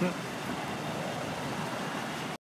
Yeah.